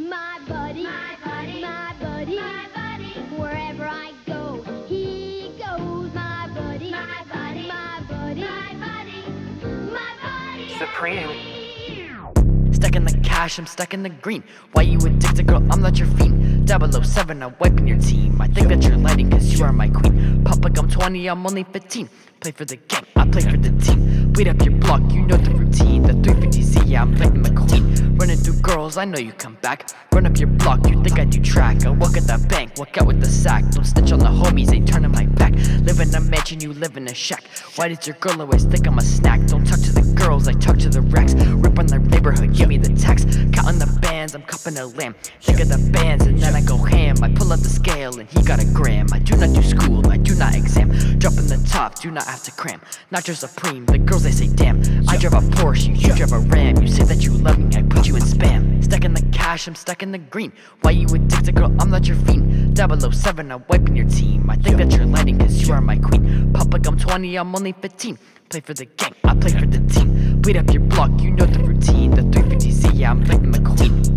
My buddy, My buddy. my buddy, My buddy. wherever I go, he goes. My buddy, My buddy. my buddy, My buddy. My buddy. Supreme. Stuck in the cash, I'm stuck in the green. Why you addicted, girl? I'm not your fiend. 007, I'm wiping your team. I think that you're lighting, cause you are my queen. Pop like I'm 20, I'm only 15. Play for the gang, I play for the team. Wait up your block, you know the routine. The 350Z, yeah, I'm Lightning McQueen. Running I know you come back. Run up your block, you think I do track. I walk at the bank, walk out with the sack. Don't snitch on the homies, ain't turning my back. Live in a mansion, you live in a shack. Why does your girl always think I'm a snack? Don't talk to the girls, I talk to the racks. Rip on the neighborhood, give me the tax. Counting the bands, I'm cupping a lamb. Think of the bands, and then I go ham. I pull up the scale, and he got a gram. I do not do school, I do not exam. Dropping the top, do not have to cram. Not your supreme, the girls they say damn. I drive a Porsche, you, you drive a Ram. You say that you I'm stuck in the green. Why you addicted, girl? I'm not your fiend. 007, I'm wiping your team. I think that you're lighting, cause you are my queen. Like I'm 20, I'm only 15. Play for the gang, I play for the team. Wait up your block, you know the routine. The 350Z, yeah, I'm Lightning McQueen.